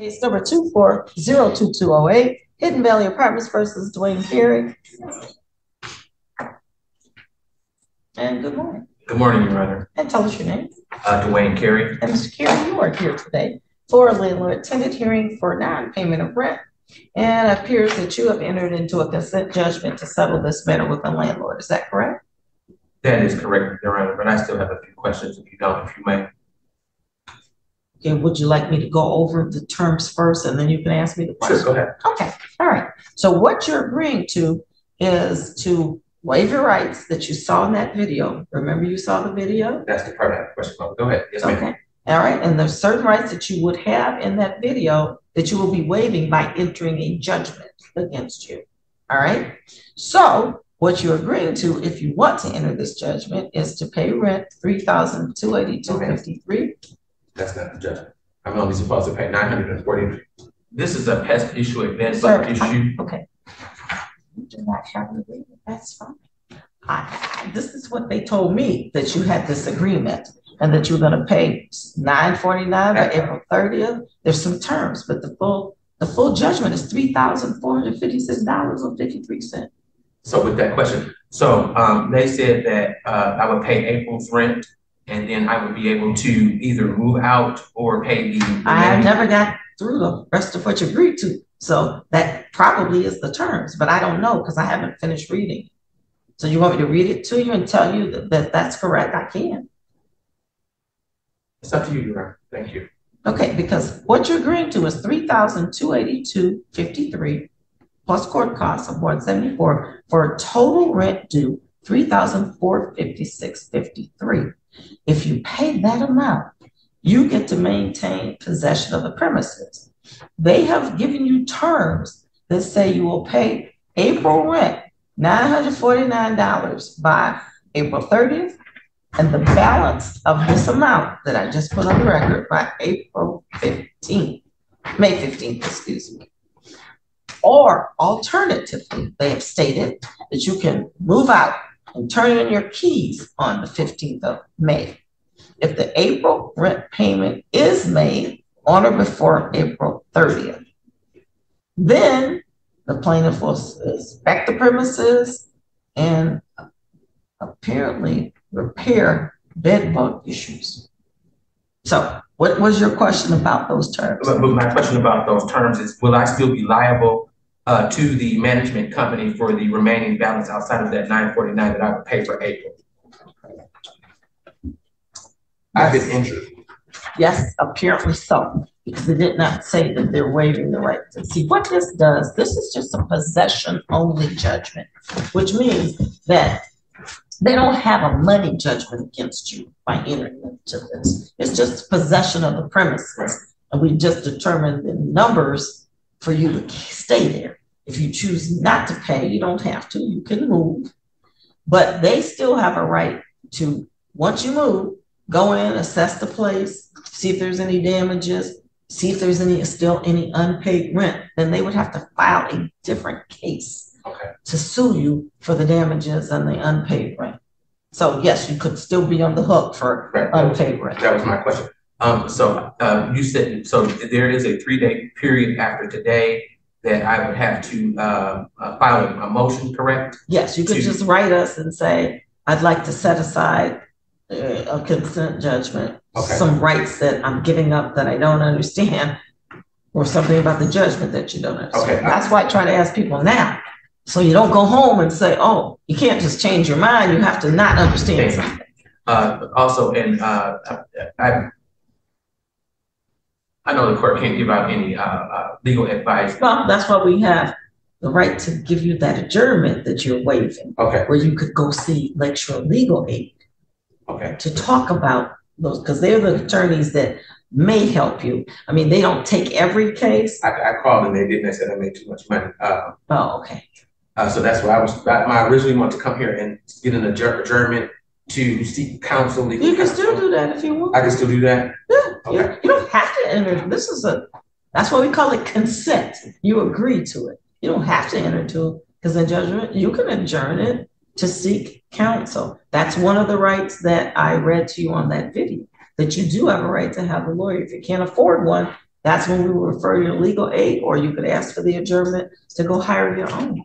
Case number two four zero two two oh eight, Hidden Valley Apartments versus Dwayne Carey. And good morning, Good morning, Your Honor. and tell us your name. Uh, Dwayne Carey. And Mr. Carey, you are here today for a landlord tenant hearing for non-payment of rent. And it appears that you have entered into a consent judgment to settle this matter with the landlord, is that correct? That is correct, Your Honor, but I still have a few questions if you don't, if you may. Okay, would you like me to go over the terms first and then you can ask me the question? Sure, go ahead. Okay, all right. So what you're agreeing to is to waive your rights that you saw in that video. Remember you saw the video? That's the part I have a question about. Go ahead. Yes, ma'am. Okay, all right. And there's certain rights that you would have in that video that you will be waiving by entering a judgment against you. All right? So what you're agreeing to, if you want to enter this judgment, is to pay rent three thousand two eighty-two fifty-three. That's not the judgment. I'm only supposed to pay nine hundred and forty. This is a pest issue, a bed Sir, bug issue. Okay. You do not have an agreement, that's fine. I, this is what they told me, that you had this agreement and that you were gonna pay nine forty-nine by April thirtieth. There's some terms, but the full, the full judgment is three thousand four hundred fifty-six dollars and fifty-three cents. So with that question, so, um, they said that, uh, I would pay April's rent and then I would be able to either move out or pay the. I remaining- never got through the rest of what you agreed to, so that probably is the terms, but I don't know, because I haven't finished reading. So you want me to read it to you and tell you that, that that's correct? I can. It's up to you, Honor. Thank you. Okay, because what you're agreeing to is three thousand two eighty-two fifty-three plus court costs of one seventy-four for a total rent due three thousand four fifty-six fifty-three. If you pay that amount, you get to maintain possession of the premises. They have given you terms that say you will pay April rent, nine hundred forty-nine dollars by April thirtieth, and the balance of this amount that I just put on the record by April fifteenth, May fifteenth, excuse me. Or alternatively, they have stated that you can move out and turn in your keys on the fifteenth of May. If the April rent payment is made on or before April thirtieth, then the plaintiff will inspect the premises and apparently repair bed bug issues. So what was your question about those terms? But my question about those terms is, will I still be liable uh, to the management company for the remaining balance outside of that nine forty-nine that I would pay for April? I've been injured. Yes, apparently so, because it did not say that they're waiving the right to see. What this does, this is just a possession-only judgment, which means that they don't have a money judgment against you by entering into this. It's just possession of the premises. And we just determined the numbers for you to stay there. If you choose not to pay, you don't have to, you can move. But they still have a right to, once you move, go in, assess the place, see if there's any damages, see if there's any, still any unpaid rent, then they would have to file a different case Okay. to sue you for the damages and the unpaid rent. So yes, you could still be on the hook for Right, unpaid rent. that was my question. Um, so, uh, you said, so there is a three-day period after today that I would have to, uh, uh, file a, motion, correct? Yes, you could to- just write us and say, I'd like to set aside uh, a consent judgment, Okay. some rights that I'm giving up that I don't understand, or something about the judgment that you don't understand. Okay. That's why I try to ask people now, so you don't go home and say, oh, you can't just change your mind, you have to not understand something. Uh, also, and, uh, I, I know the court can't give out any, uh, uh, legal advice. Well, that's why we have the right to give you that adjournment that you're waiving, Okay, where you could go see Lakeshore Legal Aid okay, to talk about those, because they're the attorneys that may help you. I mean, they don't take every case. I, I called and they didn't, they said I made too much money. Uh, Oh, okay. uh, so that's why I was, I, I originally wanted to come here and get an adjournment to seek counsel. legal You can still do that if you want. I can still do that? Yeah, you, you don't have to enter, this is a, that's why we call it consent. You agree to it. You don't have to enter to it, because in judgment, you can adjourn it to seek counsel. That's one of the rights that I read to you on that video, that you do have a right to have a lawyer. If you can't afford one, that's when we refer you to legal aid, or you could ask for the adjournment to go hire your own.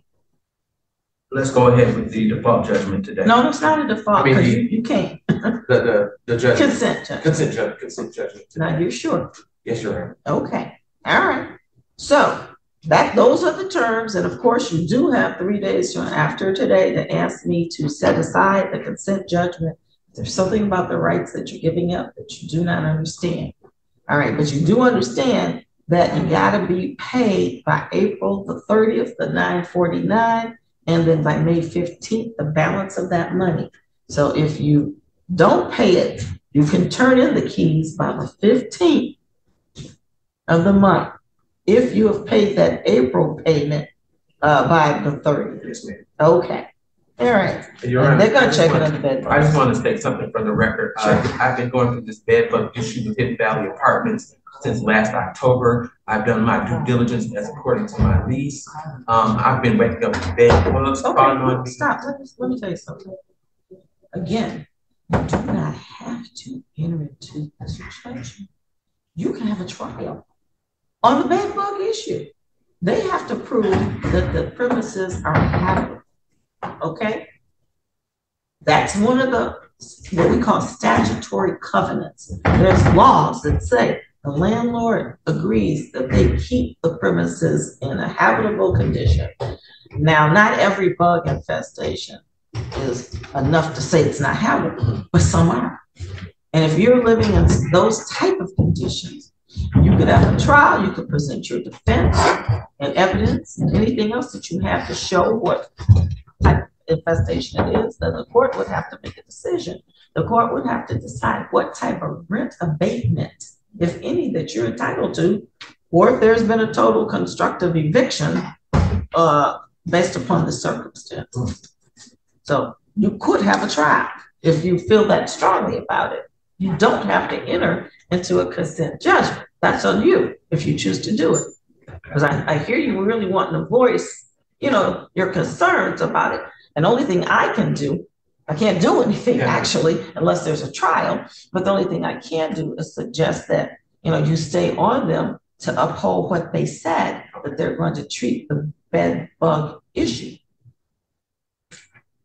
Let's go ahead with the default judgment today. No, it's not a default, I mean, because you, you can't. The, the, the judgment, Consent judgment. consent judgment, consent judgment. Now, you're sure? Yes, Your Honor. Okay, all right. So that, those are the terms, and of course, you do have three days from after today to ask me to set aside the consent judgment. There's something about the rights that you're giving up that you do not understand. All right, but you do understand that you gotta be paid by April the thirtieth, the nine forty-nine, and then by May fifteenth, the balance of that money. So if you don't pay it, you can turn in the keys by the fifteenth of the month if you have paid that April payment uh by the thirtieth. Yes, ma'am. Okay, all right. Your And they're gonna check it on the bed. I just want to state something for the record. Uh, I've been going through this bed bug issue with Hidden Valley Apartments since last October. I've done my due diligence as according to my lease. Um, I've been waking up with bed bugs crawling on Okay, stop, let me, let me tell you something. Again, you do not have to enter into the situation. You can have a trial on the bed bug issue. They have to prove that the premises are habitable, okay? That's one of the, what we call statutory covenants. There's laws that say the landlord agrees that they keep the premises in a habitable condition. Now, not every bug infestation is enough to say it's not habitable, but some are. And if you're living in those type of conditions, you could have a trial, you could present your defense and evidence and anything else that you have to show what type of infestation it is, then the court would have to make a decision. The court would have to decide what type of rent abatement, if any, that you're entitled to, or if there's been a total constructive eviction, uh, based upon the circumstance. So you could have a trial if you feel that strongly about it. You don't have to enter into a consent judgment. That's on you if you choose to do it. Because I, I hear you really wanting to voice, you know, your concerns about it. And only thing I can do, I can't do anything Yeah. actually unless there's a trial. But the only thing I can do is suggest that, you know, you stay on them to uphold what they said, that they're going to treat the bed bug issue.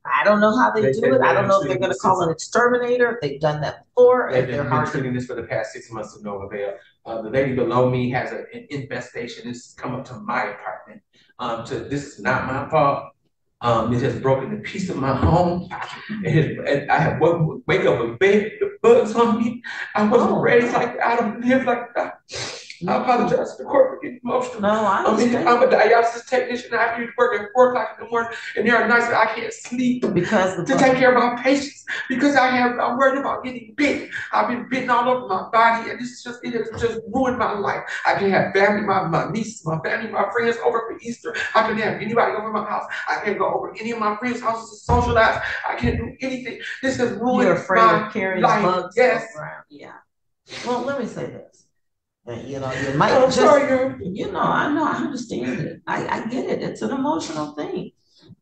I don't know how they They- do it. I don't know if they- they're gonna call an exterminator, if they've done that before, They've been to. treating this for the past six months to no avail. Uh, the lady below me has a- an infestation. This has come up to my apartment. Um, so this is not my fault. Um, it has broken a piece of my home. It has, and I have woke, wake up with bed bugs on me. I wasn't Oh. raised like. I don't live like that. I apologize to the court for getting emotional. No, I I mean, understand, I'm a dialysis technician. I have to work at four o'clock in the morning, and there are nights that I can't sleep because to take care of my patients because I have I'm worried about getting bit. I've been bitten all over my body, and this is just it has just ruined my life. I can have family, my my nieces, my family, my friends over for Easter. I can have anybody over my house. I can't go over any of my friends' houses to socialize. I can't do anything. This has ruined You're afraid my of carrying life. bugs Yes. around, yeah. Well, let me say this. You know, you might I'm just, sorry, girl. you know, I know, I understand it. I, I get it. It's an emotional thing.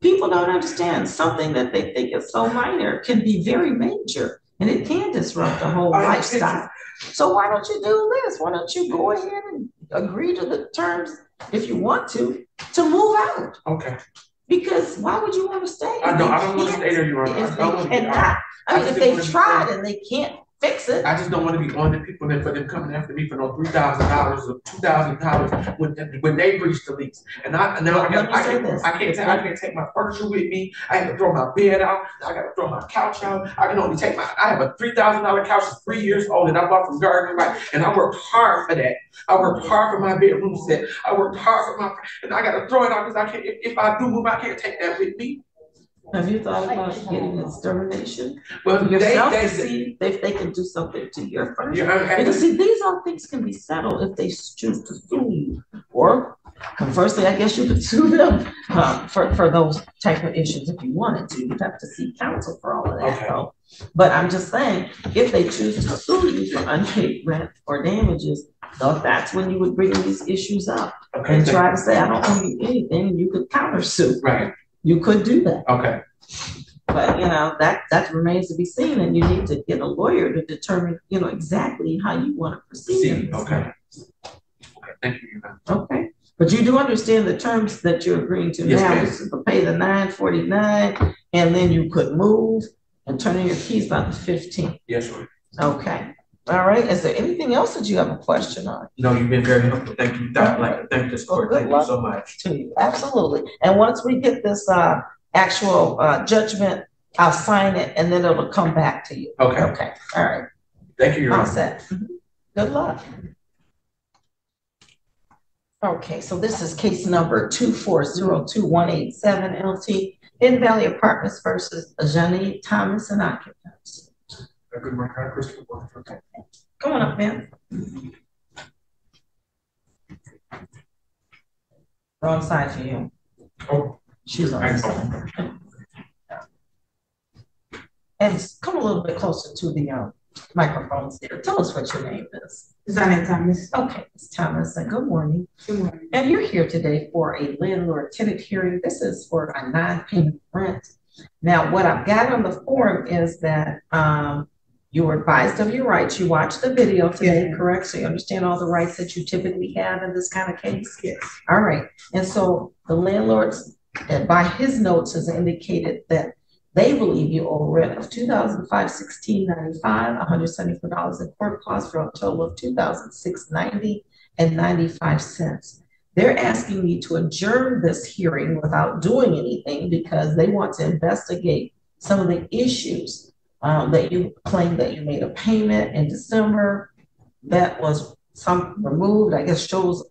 People don't understand something that they think is so minor can be very major and it can disrupt the whole I- lifestyle. So why don't you do this? Why don't you go ahead and agree to the terms if you want to, to move out? Okay. Because why would you want to stay? I know. If I don't want to stay there, You're I If don't want they to be on. cannot, I I mean, if they wanna tried and they can't fix it, I just don't want to be on the people and for them coming after me for no three thousand dollars or two thousand dollars when when they breached the lease. And I now I got I can't. I can't take I can't take my furniture with me. I have to throw my bed out. I got to throw my couch out. I can only take my I have a three thousand dollar couch that's three years old and I bought from Gardner White and I worked hard for that. I worked hard for my bedroom set. I worked hard for my and I got to throw it out because I can't if, if I do move I can't take that with me. Have you thought about getting extermination Well, they, yourself they, to see if they can do something to your furniture? yeah, I- I- Because see, these all things can be settled if they choose to sue you. Or conversely, I guess you could sue them uh, for, for those type of issues if you wanted to. You'd have to seek counsel for all of that Okay. though. But I'm just saying, if they choose to sue you for unpaid rent or damages, though, that's when you would bring these issues up okay, and try to say, I don't owe you anything, and you could counter sue. right, You could do that. okay, But, you know, that, that remains to be seen, and you need to get a lawyer to determine, you know, exactly how you want to proceed. okay. Okay, thank you. Okay, but you do understand the terms that you're agreeing to Yes, now, ma'am. is to pay the nine forty-nine, and then you could move and turn in your keys by the fifteenth. Yes, ma'am. Okay, all right, is there anything else that you have a question on? No, you've been very helpful, thank you, I'd like to thank this court, Well, thank you so much. To you, absolutely, and once we get this, uh, actual, uh, judgment, I'll sign it, and then it'll come back to you. Okay, Okay, all right. thank you, Your All Honor. set. Mhm. Good luck. Okay, so this is case number two four zero two one eight seven LT in Valley Apartments versus Janie Thomas and occupants. Good morning, Your Christopher Come on up, man. Wrong side for you. Oh. She's on this side. And come a little bit closer to the, um, microphones there. Tell us what your name is. Zanet Thomas. Okay, Ms. Thomas, and good morning. Good morning. And you're here today for a landlord tenant hearing. This is for a non-payment rent. Now, what I've got on the form is that um you were advised of your rights. You watched the video today, correct? So you understand all the rights that you typically have in this kind of case? Yes. All right, and so the landlords, uh, by his notes, has indicated that they believe you owe rent of two thousand five sixteen ninety-five, hundred seventy-four dollars in court costs for a total of two thousand six ninety and ninety-five cents. They're asking me to adjourn this hearing without doing anything because they want to investigate some of the issues um, that you claim that you made a payment in December that was some removed, I guess shows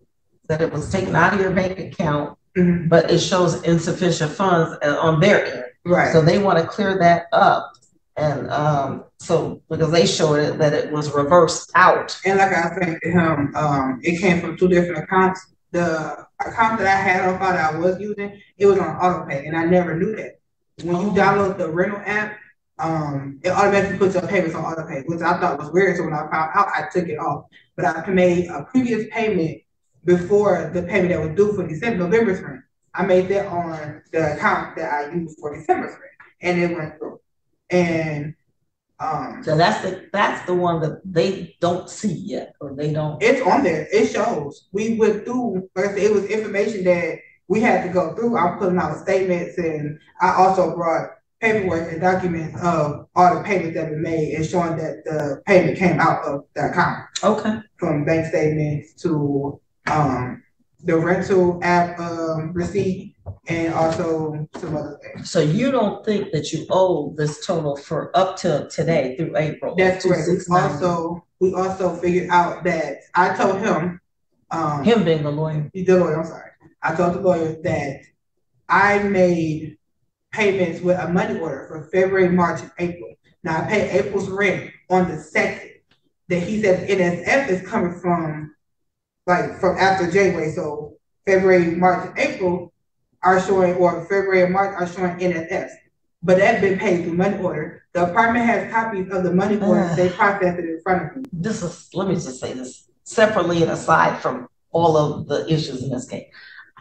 that it was taken out of your bank account, Mhm. but it shows insufficient funds uh, on their end. Right. So they want to clear that up. And um, so, because they showed it that it was reversed out. And like I said to him, um, it came from two different accounts. The account that I had on file that I was using, it was on auto pay, and I never knew that. When you download the rental app, um, it automatically puts your payments on auto pay, which I thought was weird. So when I found out, I took it off. But I made a previous payment before the payment that was due for December, November's rent. I made that on the account that I used for December's rent, and it went through. And um, So that's the, that's the one that they don't see yet, or they don't. It's on there. It shows. We went through, like I said, it was information that we had to go through. I'm putting out statements and I also brought paperwork and documents of all the payments that were made and showing that the payment came out of the account Okay, from bank statements to um the rental app um receipt and also some other things. so you don't think that you owe this total for up to today through April? That's correct. We also, we also figured out that I told him, um. Him being the lawyer. the lawyer, I'm sorry. I told the lawyer that I made payments with a money order for February, March, and April. Now I paid April's rent on the second. That he said NSF is coming from, like, from after January. So February, March, and April are showing, or February and March are showing NSF. But that's been paid through money order. The apartment has copies of the money order. Ah. They processed it in front of me. This is, let me just say this separately and aside from all of the issues in this case.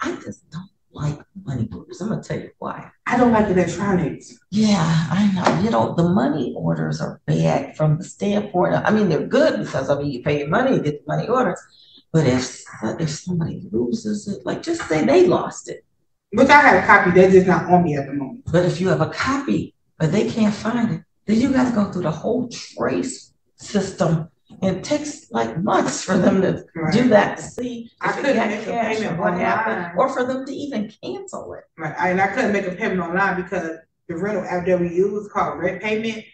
I just don't like money orders. I'm gonna tell you why. I don't like electronics. Yeah, I know. You know, the money orders are bad from the standpoint of, I mean, they're good because, I mean, you pay your money, you get the money orders. But if, if somebody loses it, like just say they lost it, Which I have a copy, they're just not on me at the moment. but if you have a copy, but they can't find it, then you gotta go through the whole trace system. It takes like months for them to do that to see I couldn't make a payment what happened, or for them to even cancel it. Right, I- and I couldn't make a payment online because the rental app that we use called Rent Payment,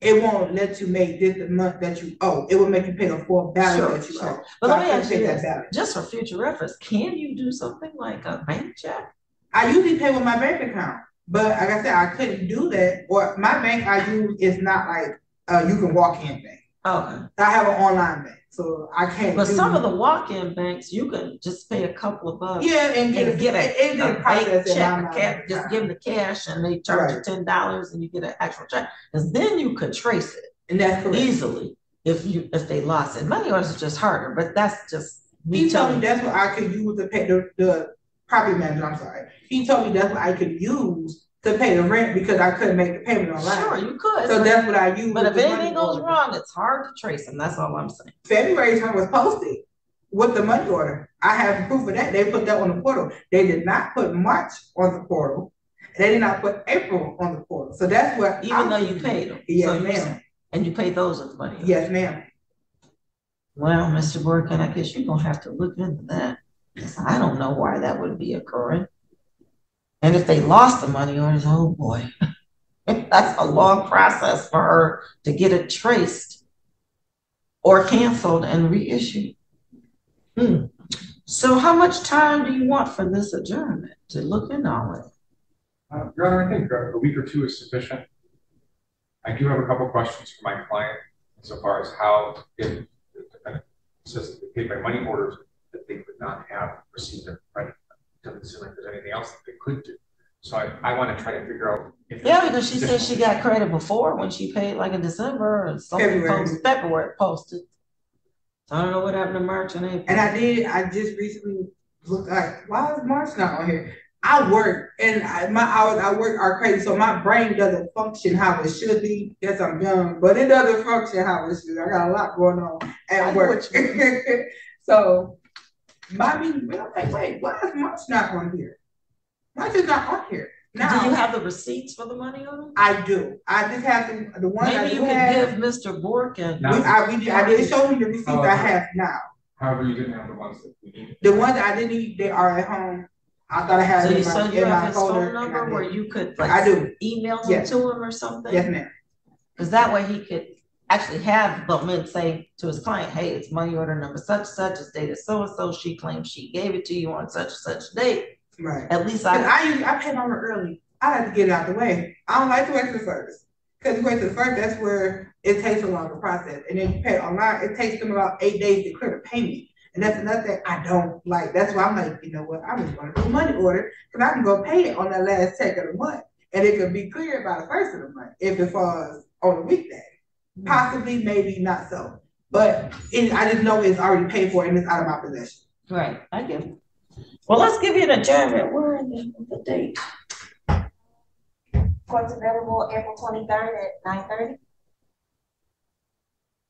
it won't let you make this the month that you owe. It will make you pay the full balance Sure, that you sure. owe. But So let I me ask you this, just for future reference, can you do something like a bank check? I usually pay with my bank account. But like I said, I couldn't do that, or my bank I use is not like, uh, you can walk in bank. Okay, I have an online bank, so I can't. but some of the walk-in banks, you can just pay a couple of bucks. Yeah, and get And a, get it, it a, a check, a just give them the cash and they charge you ten dollars and you get an actual check. Cause then you could trace it And that's correct. easily if you, if they lost it. Money orders are just harder, but that's just me He told me that's what I could use to pay the, the property manager, I'm sorry. He told me that's what I could use to pay the rent because I couldn't make the payment online. Sure, you could. So that's what I use. But if with the money anything goes order. wrong, it's hard to trace them. That's all I'm saying. February's one was posted with the money order. I have proof of that. They put that on the portal. They did not put March on the portal. They did not put April on the portal. So that's what. Even I'm though you paid them. Yes, you're ma'am. And you paid those with money. order. Yes, ma'am. Well, Mr. Borkin, I guess you're gonna have to look into that. I don't know why that would be occurring. And if they lost the money orders, oh boy. That's a long process for her to get it traced or canceled and reissued. Hmm. So how much time do you want for this adjournment to look into all it? Uh, Your Honor, I think uh, a week or two is sufficient. I do have a couple questions for my client so far as how if the defendant says that they paid by money orders, that they could not have received their credit. Doesn't seem like there's anything else that they could do. So I, I want to try to figure out. if Yeah, because she said she got credit before when she paid like in December and something February. posted, February posted. So I don't know what happened to March and April. And I did, I just recently looked like, why is March not on here? I work and I, my hours I work are crazy, so my brain doesn't function how it should be. Yes, I'm young, but it doesn't function how it should. I got a lot going on at know work. so my meeting, I'm like, wait, why is March not on here? March is not on here. Now Do you have the receipts for the money order? I do. I just have the the one I Maybe you do could have. give Mr. Borkin. We, I, we, did- I did show him the receipts Oh, I have now. However, you didn't have the ones that we needed. The ones that I didn't need, they are at home. I thought I had So them you, in so my, you in my have his phone and number where you could I do. email them Yes. to him or something? Yes, ma'am. Cause that way he could actually have them and say to his client, hey, it's money order number such, such, it's dated so-and-so, she claims she gave it to you on such and such date. Right. At least I, I usually, I pay my rent early. I like to get it out the way. I don't like to wait till the first. Cause you wait till the first, that's where it takes a longer process. And then you pay online, it takes them about eight days to clear the payment. And that's another thing I don't like. That's why I'm like, you know what, I'm just gonna do money order, cause I can go pay it on that last check of the month. And it could be cleared by the first of the month if it falls on a weekday. Possibly, maybe not so. But it, I just know it's already paid for and it's out of my possession. right, I get it. Well, let's give you an adjournment. Where is the, the date? Court's available April twenty-third at nine thirty.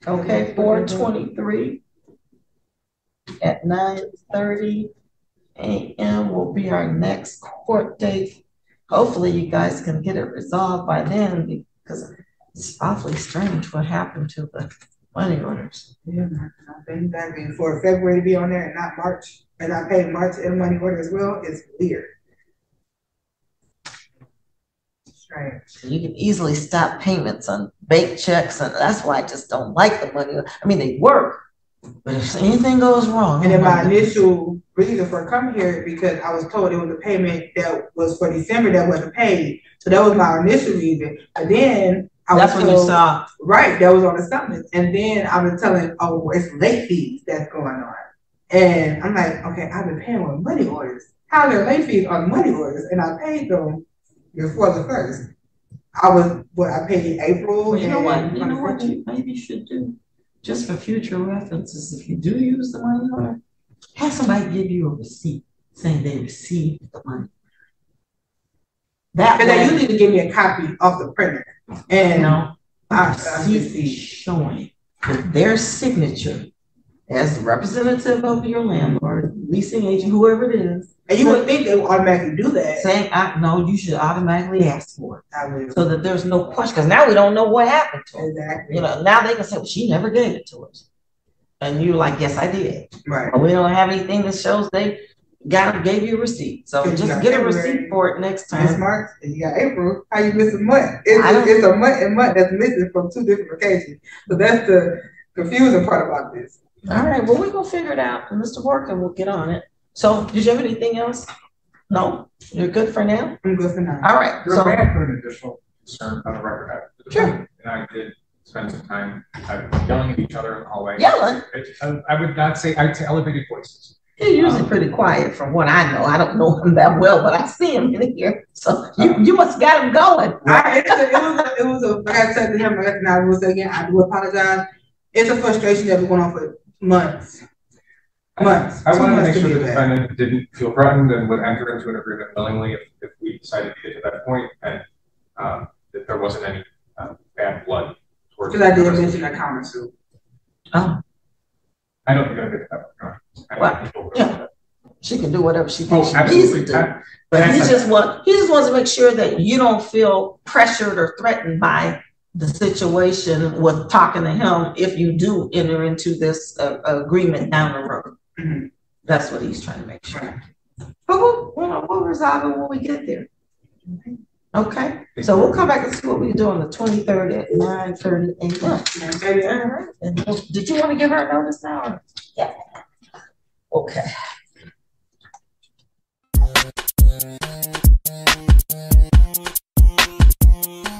Okay, four twenty-three at nine thirty AM will be our next court date. Hopefully you guys can get it resolved by then because it's awfully strange what happened to the money orders. Yeah, I that mean for February to be on there and not March, and I paid March in money order as well, is weird. Strange. You can easily stop payments on bank checks and that's why I just don't like the money. I mean, they work, but if anything goes wrong. And then oh my initial reason for coming here, because I was told it was a payment that was for December that wasn't paid, so that was my initial reason, but then I was That's when you saw, right, that was on the summons, and then I was telling, oh, it's late fees that's going on. And I'm like, okay, I've been paying with money orders, how are there late fees on money orders, and I paid them before the first. I was, what, I paid in April well, you know what, you know what you maybe should do? Just for future references, if you do use the money order, have somebody give you a receipt saying they received the money. That they way, usually give me a copy off the printer, you and know, I, see showing their signature as the representative of your landlord, leasing agent, whoever it is, And you would think they would automatically do that. saying, I, no, you should automatically ask for it, I so that there's no question, because now we don't know what happened to it. Exactly. You know, now they can say, well, she never gave it to us. And you're like, yes, I did. Right. But we don't have anything that shows they got, gave you a receipt. So Because just got get a receipt for it next It's time. March and you got April. How you miss a month? It's, I it's a month and month that's missing from two different locations. So that's the confusing part about this. All right, well, we're gonna figure it out, and Mr. Borkin will get on it. So, did you have anything else? No, you're good for now? I'm good for now. All right, Your so, man put an additional concern on the record. I- Sure. And I did spend some time uh, yelling at each other in the hallway. Yelling? I I would not say, I'd say elevated voices. You're usually pretty quiet from what I know. I don't know him that well, but I see him in here. So you, you must got him going. I, it's a, it was, a, it was a, like I said to him, and I will say again, I do apologize. It's a frustration that's been going on for months. Months. I Two wanted to make sure be the bad. defendant didn't feel threatened and would enter into an agreement willingly if, if we decided to get to that point and, um, that there wasn't any, um, bad blood towards. Cause I did the rest of mention the- that comment too. Oh, I don't think I'll get to that. Point. Well, think we'll go yeah. she can do whatever she Oh, thinks she needs to do. But he just want, he just wants to make sure that you don't feel pressured or threatened by the situation with talking to him if you do enter into this uh, agreement down the road. Mhm. That's what he's trying to make sure. But we'll, we'll, we'll resolve it when we get there. Okay, so we'll come back and see what we do on the twenty-third at nine thirty AM. And baby, All right, and did you want to give her a notice now? or- Yeah. Okay. Thank you.